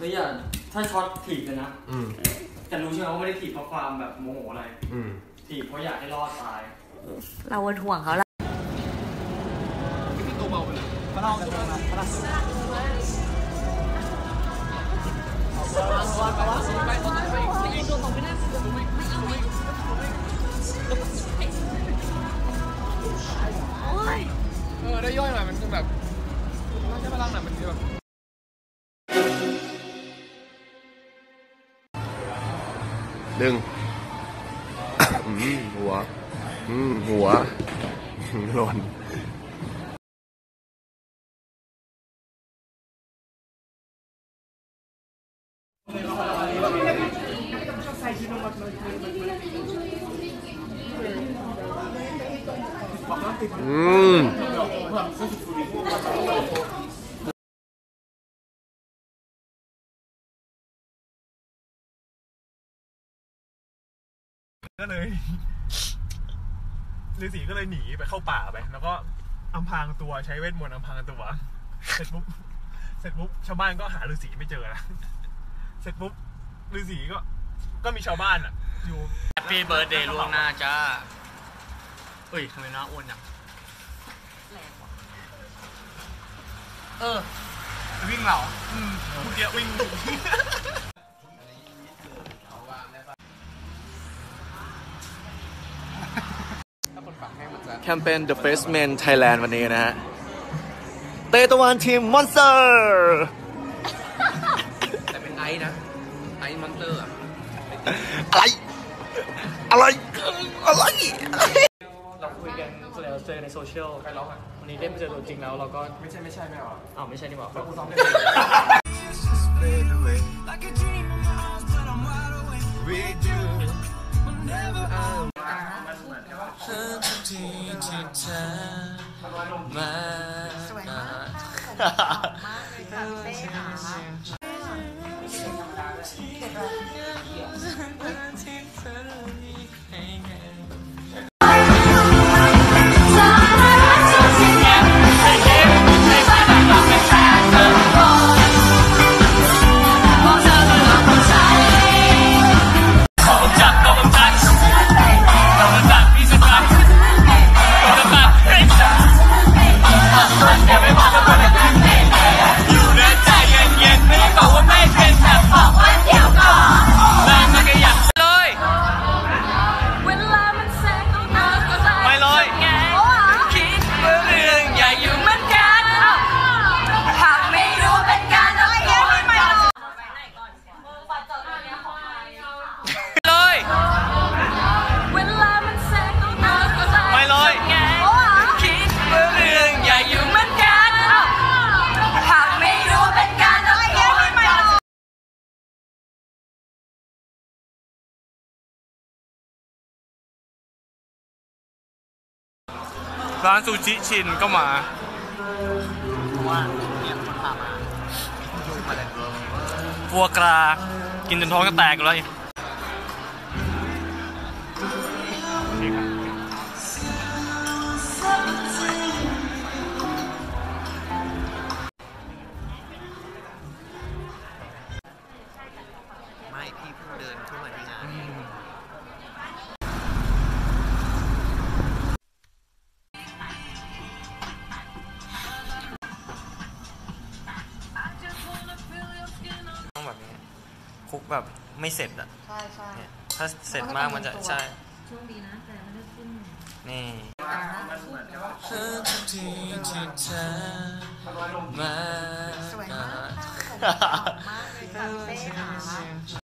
ไม่อยากถ้าช็อตถีบเลยนะ อืมแต่รู้ใช่ไหมว่าไม่ได้ถีบเพราะความแบบโมโหอะไร อืมถีบเพราะอยากให้รอดตาย เราวนห่วงเขาละเออได้ย่อยหน่อยมันคือแบบไม่ใช่พลังหน่อยมันคือแบบ ดึงหัวหัวหล่นอืม ก็เลยฤาษีก็เลยหนีไปเข้าป่าไป แล้วก็อำพรางตัวใช้เวทมนต์อำพรางตัวเสร็จปุ๊บเสร็จปุ๊บชาวบ้านก็หาฤาษีไม่เจอละเสร็จปุ๊บฤาษีก็ ก็มีชาวบ้านอะ อยู่ Happy Birthday ล่วงหน้าจ้าเอ้ยทำไมหน้าอ้วนจังเออ วิ่งเหรออืมเมื่อกี้วิ่งดุ แคมเปญ The First Man Thailand วันนี้นะฮะ เตตะวันทีม monster แต่เป็นไอซ์นะ ไอซ์มอนเตอร์อะไร อะไร อะไร เราคุยกันส่วนใหญ่เราเจอในโซเชียลใครร้องอะ วันนี้ได้มาเจอตัวจริงแล้วเราก็ไม่ใช่ไม่ใช่ไม่หรออ้าวไม่ใช่นี่หว่ากูซ้อมได้เเธอมาสวยงามทุกเล่ม ร้านซูชิชินก็มาฟัวกรากินจนท้องจะแตกเลย คุกแบบไม่เสร็จอะใช่ใช่เนี่ยถ้าเสร็จมากมันจะใช่ช่วงดีนะแต่ไม่ได้ขึ้นนี่สวยมากมากเลยค่ะเป้ค่ะ